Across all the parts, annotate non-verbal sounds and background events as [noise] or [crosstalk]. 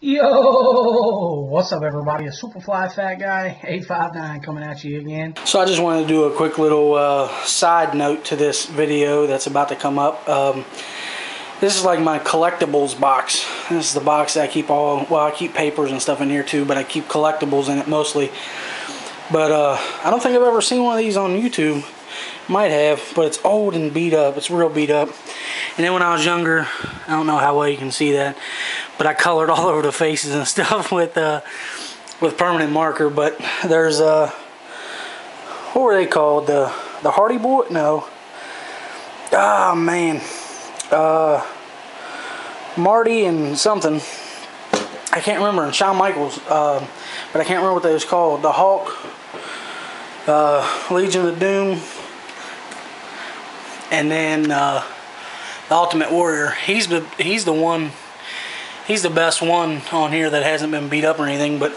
Yo, what's up, everybody? A Superfly Fat Guy 859 coming at you again. So I just wanted to do a quick little uh, side note to this video that's about to come up. Um, this is like my collectibles box. This is the box that I keep all, well, I keep papers and stuff in here too, but I keep collectibles in it mostly. But uh, I don't think I've ever seen one of these on YouTube. Might have, but it's old and beat up. It's real beat up. And then when I was younger, I don't know how well you can see that, but I colored all [laughs] over the faces and stuff [laughs] with uh, with permanent marker. But there's uh, what were they called? The the Hardy Boy? No. Ah oh, man, uh, Marty and something. I can't remember. And Shawn Michaels, uh, but I can't remember what they was called. The Hulk, uh, Legion of Doom, and then uh, the Ultimate Warrior. He's the he's the one. He's the best one on here that hasn't been beat up or anything. But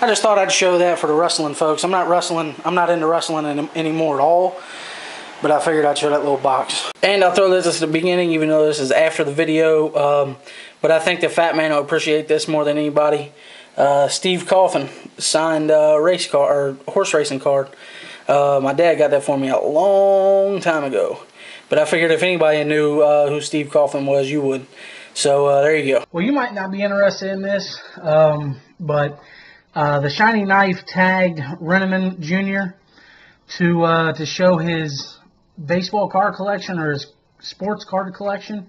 I just thought I'd show that for the wrestling folks. I'm not wrestling. I'm not into wrestling any, anymore at all. But I figured I'd show that little box. And I'll throw this at the beginning, even though this is after the video. Um, but I think the Fat Man will appreciate this more than anybody. Uh, Steve Cauthen signed a race car or horse racing card. Uh, my dad got that for me a long time ago. But I figured if anybody knew uh, who Steve Cauthen was, you would. So uh, there you go. Well, you might not be interested in this, um, but uh, the Shiny Knife tagged Reneman Jr. to uh, to show his baseball card collection or his sports card collection.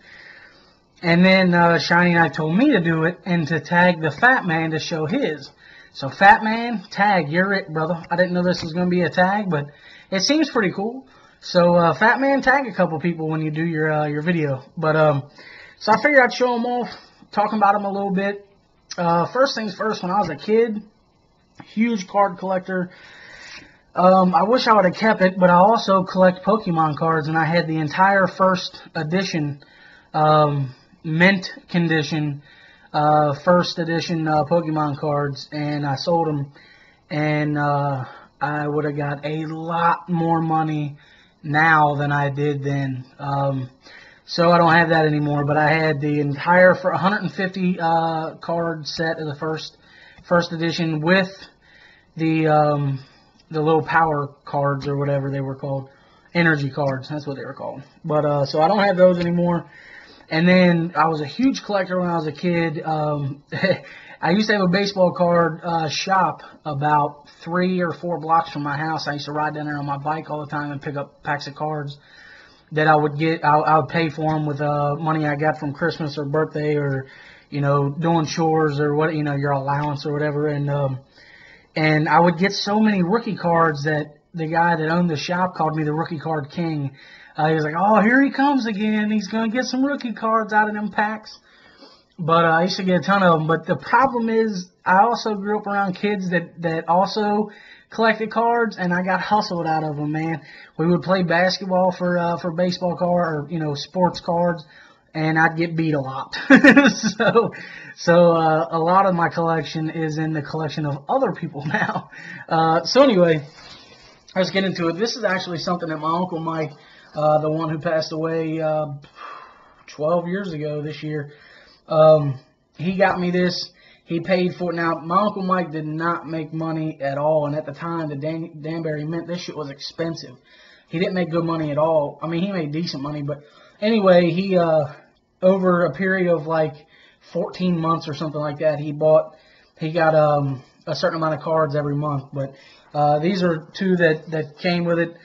And then uh, Shiny Knife told me to do it and to tag the Fat Man to show his. So Fat Man, tag, you're it, brother. I didn't know this was going to be a tag, but it seems pretty cool. So, uh, Fat Man, tag a couple people when you do your uh, your video. But um, so I figured I'd show them off, talking about them a little bit. Uh, first things first, when I was a kid, huge card collector. Um, I wish I would have kept it, but I also collect Pokemon cards, and I had the entire first edition, um, mint condition, uh, first edition uh, Pokemon cards, and I sold them, and uh, I would have got a lot more money now than I did then. Um, so I don't have that anymore, but I had the entire for 150 uh, card set of the first first edition with the um, the little power cards or whatever they were called, energy cards. That's what they were called. But uh, so I don't have those anymore. And then I was a huge collector when I was a kid. Um, [laughs] I used to have a baseball card uh, shop about three or four blocks from my house. I used to ride down there on my bike all the time and pick up packs of cards that I would get. I, I would pay for them with uh, money I got from Christmas or birthday or, you know, doing chores or what, you know, your allowance or whatever. And um, and I would get so many rookie cards that the guy that owned the shop called me the rookie card king. Uh, he was like, "Oh, here he comes again. He's gonna get some rookie cards out of them packs." But uh, I used to get a ton of them. But the problem is, I also grew up around kids that that also collected cards, and I got hustled out of them. Man, we would play basketball for uh, for baseball card or you know sports cards, and I'd get beat a lot. [laughs] so so uh, a lot of my collection is in the collection of other people [laughs] now. Uh, so anyway, let's get into it. This is actually something that my uncle Mike, uh, the one who passed away uh, 12 years ago this year. Um, he got me this. He paid for it. Now, my Uncle Mike did not make money at all. And at the time, the Dan- Danbury Mint, this shit was expensive. He didn't make good money at all. I mean, he made decent money. But anyway, he, uh, over a period of like 14 months or something like that, he bought, he got um, a certain amount of cards every month. But uh, these are two that, that came with it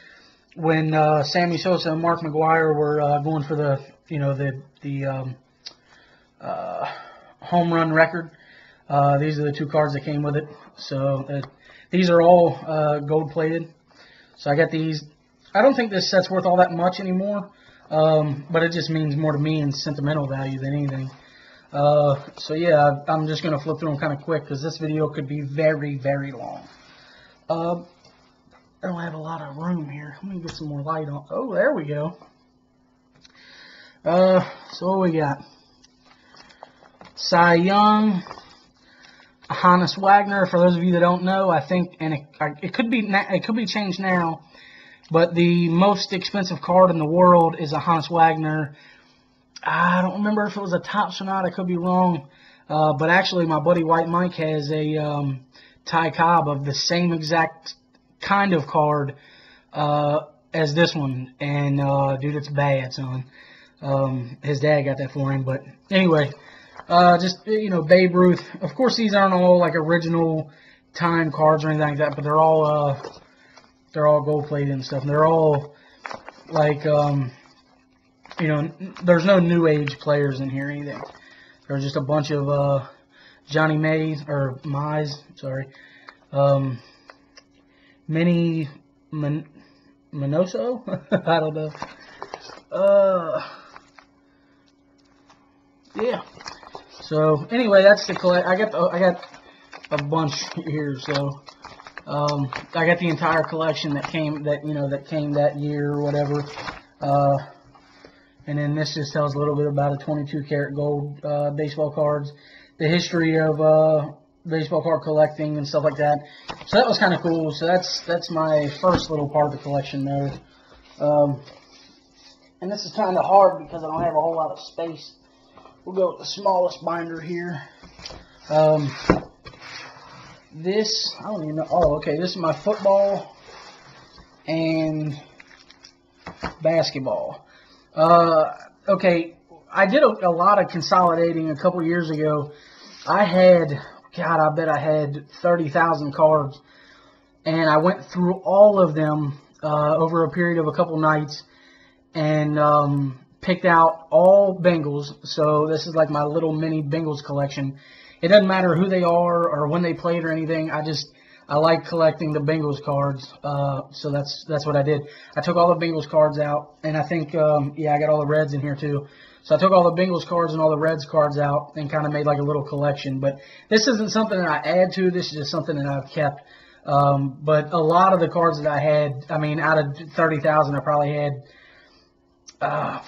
when uh, Sammy Sosa and Mark McGwire were uh, going for the, you know, the, the, um, uh, home run record. Uh, these are the two cards that came with it. So uh, these are all uh, gold plated. So I got these. I don't think this set's worth all that much anymore, um, but it just means more to me in sentimental value than anything. Uh, so yeah, I'm just going to flip through them kind of quick because this video could be very, very long. Uh, I don't have a lot of room here. Let me get some more light on. Oh, there we go. Uh, so what we got? Cy Young, Honus Wagner. For those of you that don't know, I think, and it, it could be it could be changed now, but the most expensive card in the world is a Honus Wagner. I don't remember if it was a Topps or not. I could be wrong. Uh, but actually, my buddy White Mike has a um, Ty Cobb of the same exact kind of card uh, as this one. And, uh, dude, it's bad, son. Um, his dad got that for him. But anyway, uh, just, you know, Babe Ruth. Of course, these aren't all, like, original time cards or anything like that, but they're all, uh, they're all gold plated and stuff. And they're all, like, um, you know, there's no new age players in here anything. There's just a bunch of, uh, Johnny Mays, or Mize, sorry, um, Mini Man, Minoso? [laughs] I don't know. Uh, yeah. So anyway, that's the collect. I got the, I got a bunch here. So um, I got the entire collection that came that you know that came that year or whatever. Uh, and then this just tells a little bit about a 22 karat gold uh, baseball cards, the history of uh, baseball card collecting and stuff like that. So that was kind of cool. So that's that's my first little part of the collection there. Um, and this is kind of hard because I don't have a whole lot of space. We'll go with the smallest binder here. Um, this, I don't even know. Oh, okay. This is my football and basketball. Uh, okay. I did a, a lot of consolidating a couple years ago. I had, God, I bet I had 30,000 cards. And I went through all of them uh, over a period of a couple nights and um, picked out all Bengals. So this is like my little mini Bengals collection. It doesn't matter who they are or when they played or anything. I just I like collecting the Bengals cards. Uh, so that's that's what I did. I took all the Bengals cards out, and I think um, yeah I got all the Reds in here too. So I took all the Bengals cards and all the Reds cards out and kind of made like a little collection. But this isn't something that I add to. This is just something that I've kept. Um, but a lot of the cards that I had, I mean, out of 30,000, I probably had uh,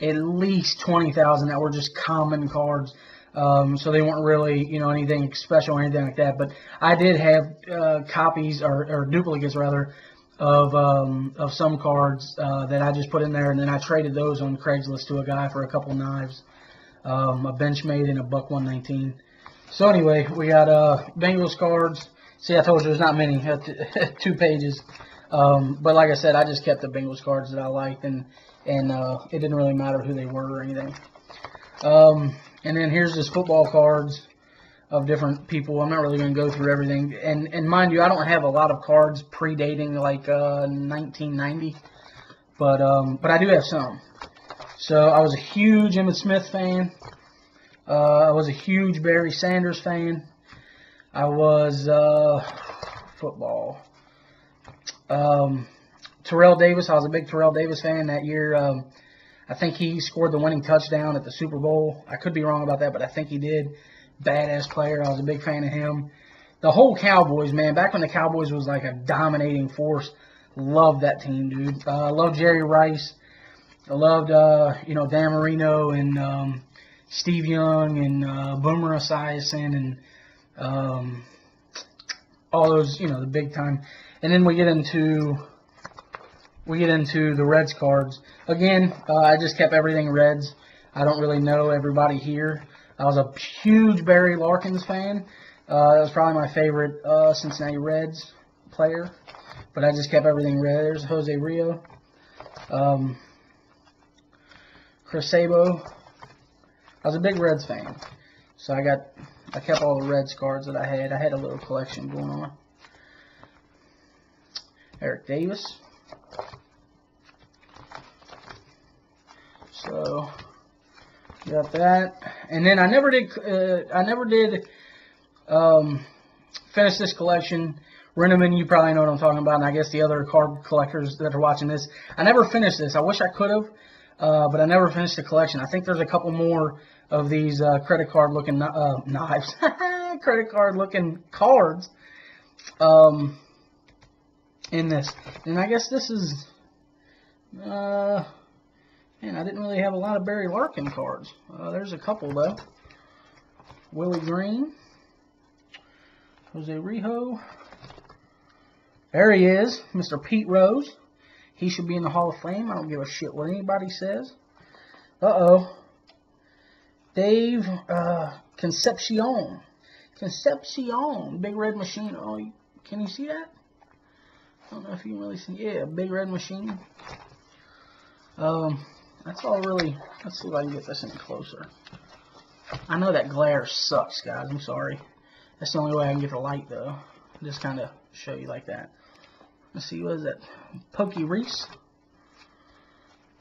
at least 20,000 that were just common cards. Um, so they weren't really, you know, anything special or anything like that. But I did have uh, copies or, or duplicates rather of um, of some cards uh, that I just put in there, and then I traded those on Craigslist to a guy for a couple knives, um, a Benchmade and a Buck 119. So anyway, we got uh, Bengals cards. See, I told you there's not many, [laughs] two pages. Um, but like I said, I just kept the Bengals cards that I liked, and and uh, it didn't really matter who they were or anything. Um, and then here's just football cards of different people. I'm not really going to go through everything. And and mind you, I don't have a lot of cards predating like uh, 1990, but um, but I do have some. So I was a huge Emmitt Smith fan. Uh, I was a huge Barry Sanders fan. I was uh, football. Um, Terrell Davis. I was a big Terrell Davis fan that year. Um, I think he scored the winning touchdown at the Super Bowl. I could be wrong about that, but I think he did. Badass player. I was a big fan of him. The whole Cowboys, man. Back when the Cowboys was like a dominating force. Loved that team, dude. Uh, I loved Jerry Rice. I loved, uh, you know, Dan Marino and um, Steve Young and uh, Boomer Esiason and um, all those, you know, the big time. And then we get into we get into the Reds cards. Again, uh, I just kept everything Reds. I don't really know everybody here. I was a huge Barry Larkins fan. Uh, that was probably my favorite uh, Cincinnati Reds player. But I just kept everything red. There's Jose Rijo. Um, Chris Sabo. I was a big Reds fan. So I got, I kept all the Reds cards that I had. I had a little collection going on. Eric Davis. So got that, and then I never did. Uh, I never did um, finish this collection. Reneman, you probably know what I'm talking about, and I guess the other card collectors that are watching this. I never finished this. I wish I could have, uh, but I never finished the collection. I think there's a couple more of these uh, credit card looking uh, knives, [laughs] credit card looking cards um, in this. And I guess this is. Uh, Man, I didn't really have a lot of Barry Larkin cards. Uh, there's a couple, though. Willie Greene. Jose Rijo. There he is, Mr. Pete Rose. He should be in the Hall of Fame. I don't give a shit what anybody says. Uh-oh. Dave, uh, Concepcion. Concepcion. Big red machine. Oh, can you see that? I don't know if you can really see. Yeah, big red machine. Um, that's all really. Let's see if I can get this any closer. I know that glare sucks, guys. I'm sorry. That's the only way I can get the light, though. Just kind of show you like that. Let's see, what is that? Pokey Reese.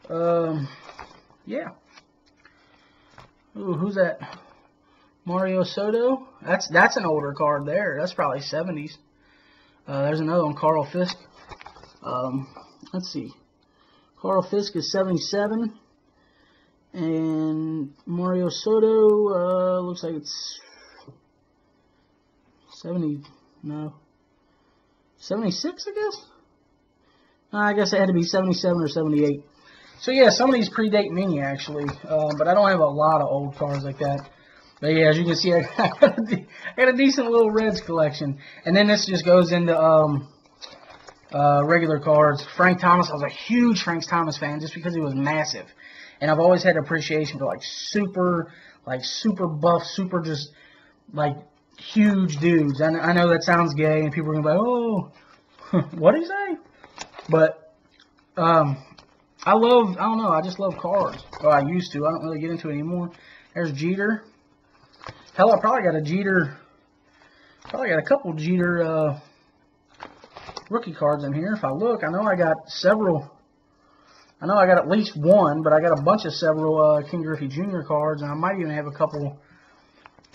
Um, yeah. Ooh, who's that? Mario Soto. That's that's an older card there. That's probably 70s. Uh, there's another one, Carl Fisk. Um, let's see. Carl Fisk is 77. And Mario Soto uh, looks like it's 70. No. 76, I guess? Uh, I guess it had to be 77 or 78. So yeah, some of these predate me actually, um, but I don't have a lot of old cars like that. But yeah, as you can see, [laughs] I got, got a decent little Reds collection. And then this just goes into um, uh, regular cards. Frank Thomas, I was a huge Frank Thomas fan just because he was massive. And I've always had appreciation for like super, like super buff, super just like huge dudes. I, I know that sounds gay and people are going to be like, oh, [laughs] what did he say? But um, I love, I don't know, I just love cards. Well, I used to. I don't really get into it anymore. There's Jeter. Hell, I probably got a Jeter, probably got a couple Jeter uh, rookie cards in here. If I look, I know I got several. I know I got at least one, but I got a bunch of several uh, Ken Griffey Jr. cards, and I might even have a couple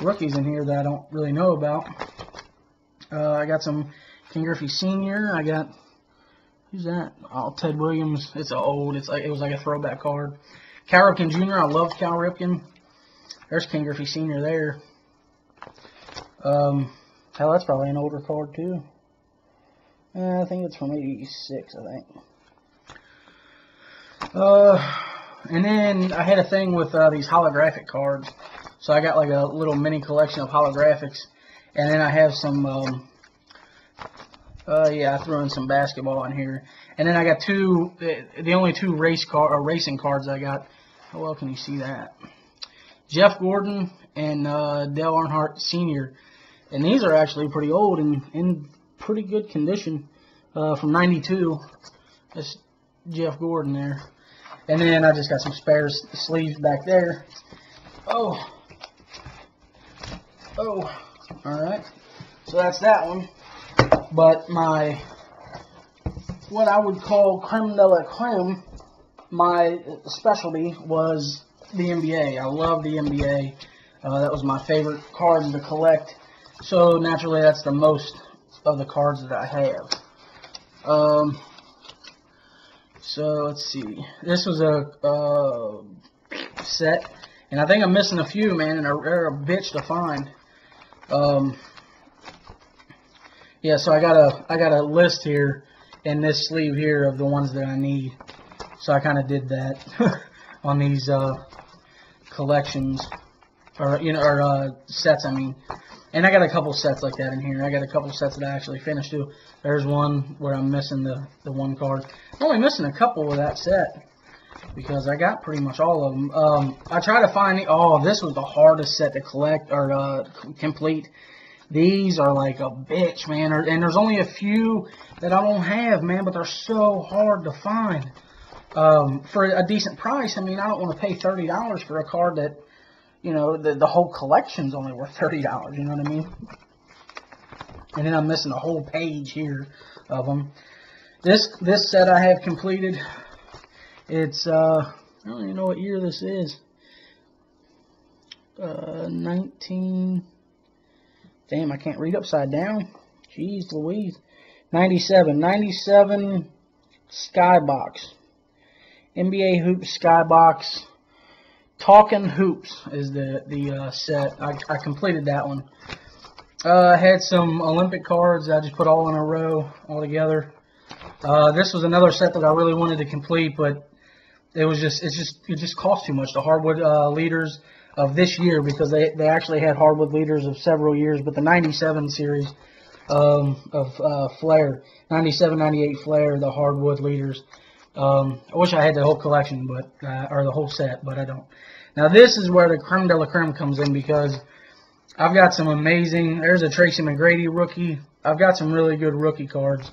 rookies in here that I don't really know about. Uh, I got some Ken Griffey Sr. I got who's that? Oh, Ted Williams. It's old. It's like it was like a throwback card. Cal Ripken Jr. I love Cal Ripken. There's Ken Griffey Sr. there. Um, hell, that's probably an older card too. Uh, I think it's from '86. I think. Uh, and then I had a thing with uh, these holographic cards. So I got like a little mini collection of holographics, and then I have some. Um, uh, yeah, I threw in some basketball in here, and then I got two. The only two race car or racing cards I got. How well can you see that? Jeff Gordon and uh, Dale Earnhardt Sr. And these are actually pretty old and in pretty good condition uh, from 92. That's Jeff Gordon there. And then I just got some spare sleeves back there. Oh. Oh. Alright. So that's that one. But my, what I would call creme de la creme, my specialty was the NBA. I love the NBA. Uh, that was my favorite cards to collect. So naturally, that's the most of the cards that I have. Um, so let's see. This was a uh, set, and I think I'm missing a few, man, and they're a bitch to find. Um, yeah, so I got a I got a list here in this sleeve here of the ones that I need. So I kind of did that [laughs] on these uh, collections, or you know, or uh, sets. I mean, and I got a couple sets like that in here. I got a couple sets that I actually finished too. There's one where I'm missing the the one card. I'm only missing a couple of that set because I got pretty much all of them. Um, I try to find. the, Oh, this was the hardest set to collect or uh, complete. These are like a bitch, man. And there's only a few that I don't have, man, but they're so hard to find um, for a decent price. I mean, I don't want to pay thirty dollars for a card that, you know, the the whole collection's only worth thirty dollars. You know what I mean? And then I'm missing a whole page here of them. This this set I have completed. It's uh, I don't even know what year this is. Uh, 19. Damn, I can't read upside down. Jeez Louise. 97. 97 Skybox. NBA Hoops Skybox. Talking Hoops is the the uh, set. I, I completed that one. Uh, I had some Olympic cards. I just put all in a row all together. Uh, this was another set that I really wanted to complete, but it was just it's just it just cost too much. The hardwood uh, leaders of this year because they they actually had hardwood leaders of several years, but the '97 series um, of uh, Flair, 97, 98 Flair, the hardwood leaders. Um, I wish I had the whole collection, but uh, or the whole set, but I don't. Now this is where the creme de la creme comes in because I've got some amazing. There's a Tracy McGrady rookie. I've got some really good rookie cards.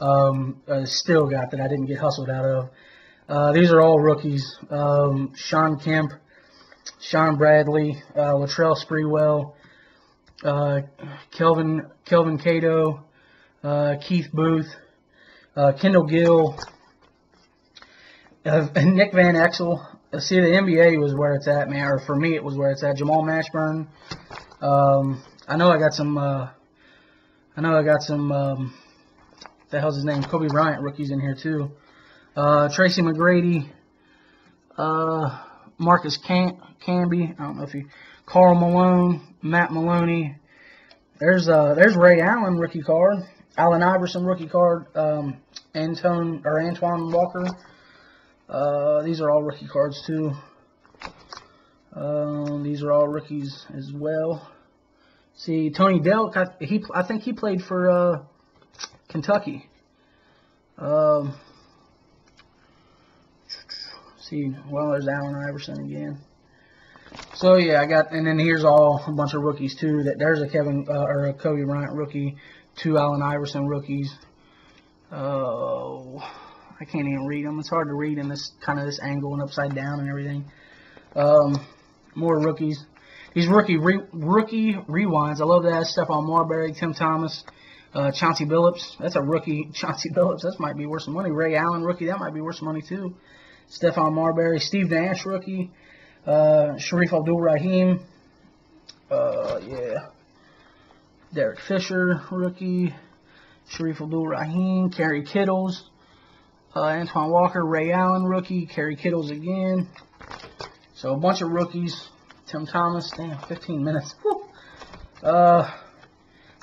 Um, uh, still got that I didn't get hustled out of. Uh, these are all rookies. Um, Shawn Kemp, Shawn Bradley, uh, Latrell Sprewell, uh, Kelvin Kelvin Cato, uh, Keith Booth, uh, Kendall Gill, uh, Nick Van Exel. Uh, See, the NBA was where it's at, man. Or for me, it was where it's at. Jamal Mashburn. Um, I know I got some. Uh, I know I got some. Um, the hell's his name? Kobe Bryant rookies in here too. Uh, Tracy McGrady. Uh, Marcus Cam- Camby. I don't know if you. Karl Malone. Matt Maloney. There's uh there's Ray Allen rookie card. Allen Iverson rookie card. Um, Antone or Antoine Walker. Uh, these are all rookie cards too. Um, these are all rookies as well. See, Tony Delk, I, he, I think he played for uh, Kentucky. Um, see, well, there's Allen Iverson again. So yeah, I got, and then here's all a bunch of rookies too. That there's a Kevin uh, or a Kobe Bryant rookie, two Allen Iverson rookies. Oh, I can't even read them. It's hard to read in this kind of this angle and upside down and everything. Um, more rookies. These rookie re, rookie rewinds. I love that. Stephon Marbury, Tim Thomas, uh, Chauncey Billups. That's a rookie. [laughs] Chauncey Billups. That might be worth some money. Ray Allen rookie. That might be worth some money too. Stephon Marbury, Steve Nash rookie, uh, Shareef Abdur-Rahim. Uh, yeah. Derek Fisher rookie, Shareef Abdur-Rahim, Kerry Kittles, uh, Antoine Walker, Ray Allen rookie, Kerry Kittles again. So a bunch of rookies. Tim Thomas, damn, 15 minutes. [laughs] Whew. Uh,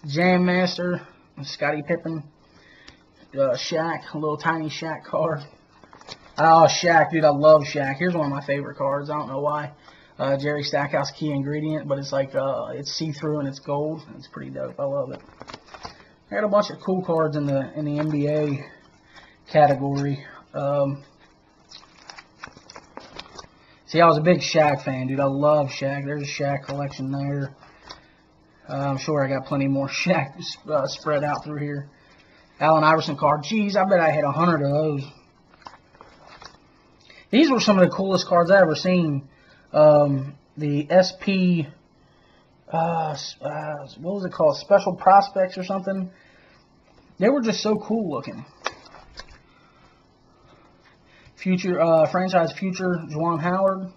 Jam Master, Scottie Pippen, uh, Shaq, a little tiny Shaq card. Oh, Shaq, dude, I love Shaq. Here's one of my favorite cards. I don't know why. Uh, Jerry Stackhouse key ingredient, but it's like uh, it's see-through and it's gold. It's pretty dope. I love it. I got a bunch of cool cards in the in the NBA category. Um, see, I was a big Shaq fan, dude. I love Shaq. There's a Shaq collection there. Uh, I'm sure I got plenty more [laughs] Shaq uh, spread out through here. Allen Iverson card. Jeez, I bet I had a hundred of those. These were some of the coolest cards I ever seen. Um, the SP, uh, uh, what was it called? Special Prospects or something. They were just so cool looking. Future uh, franchise future Juwan Howard,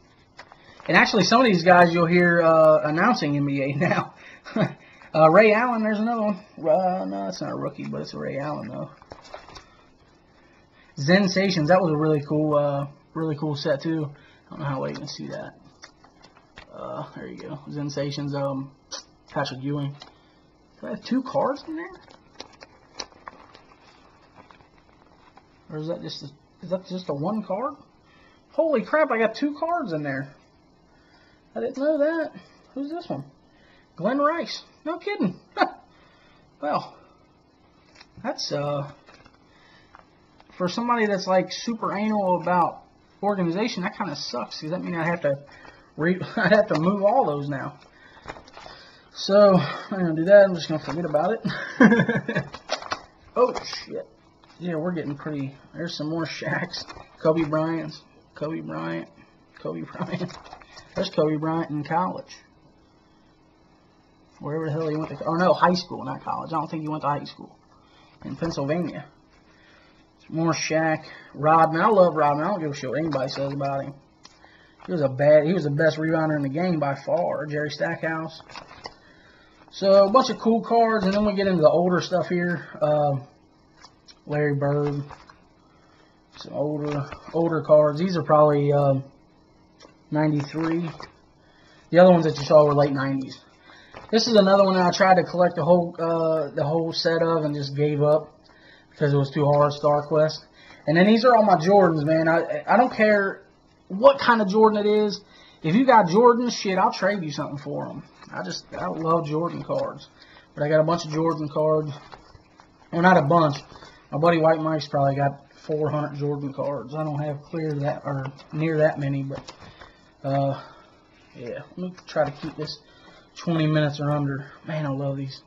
and actually some of these guys you'll hear uh, announcing NBA [laughs] now. [laughs] uh, Ray Allen, there's another one. Uh, no, it's not a rookie, but it's Ray Allen though. Sensations, that was a really cool, uh, really cool set too. I don't know how well you can see that. Uh, there you go. Sensations, um, Patrick Ewing. Do I have two cards in there? Or is that just a, is that just a one card? Holy crap! I got two cards in there. I didn't know that. Who's this one? Glen Rice. No kidding. [laughs] well, that's uh for somebody that's like super anal about organization. That kind of sucks. Does that mean I have to re [laughs] I have to move all those now? So I'm gonna do that. I'm just gonna forget about it. [laughs] oh shit. Yeah, we're getting pretty. There's some more Shaqs. Kobe Bryant's. Kobe Bryant. Kobe [laughs] Bryant. There's Kobe Bryant in college. Wherever the hell he went to. Oh no, high school, not college. I don't think he went to high school. In Pennsylvania. More Shaq. Rodman. I love Rodman. I don't give a shit what anybody says about him. He was a bad. He was the best rebounder in the game by far. Jerry Stackhouse. So a bunch of cool cards, and then we get into the older stuff here. Um, Larry Bird. Some older older cards. These are probably um, 93. The other ones that you saw were late 90s. This is another one that I tried to collect the whole uh, the whole set of and just gave up because it was too hard. Star Quest. And then these are all my Jordans, man. I I don't care what kind of Jordan it is. If you got Jordans, shit, I'll trade you something for them. I just I love Jordan cards. But I got a bunch of Jordan cards. Well, not a bunch. My buddy White Mike's probably got 400 Jordan cards. I don't have clear that or near that many, but uh, yeah. Let me try to keep this 20 minutes or under. Man, I love these.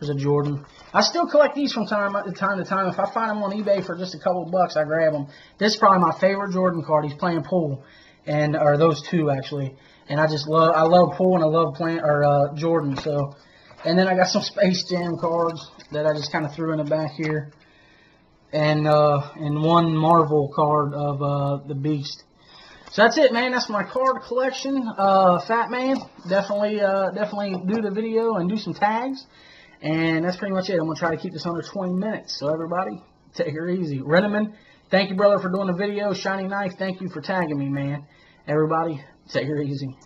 There's a Jordan. I still collect these from time to time to time. If I find them on eBay for just a couple bucks, I grab them. This is probably my favorite Jordan card. He's playing pool, and or those two actually. And I just love I love pool and I love playing or uh, Jordan. So, and then I got some Space Jam cards that I just kind of threw in the back here, and uh, and one Marvel card of uh, the Beast. So that's it, man. That's my card collection. Uh, Fat Man, definitely, uh, definitely do the video and do some tags. And that's pretty much it. I'm gonna try to keep this under 20 minutes. So everybody, take her easy. Reneman, thank you, brother, for doing the video. Shiny Knife, thank you for tagging me, man. Everybody, take her easy.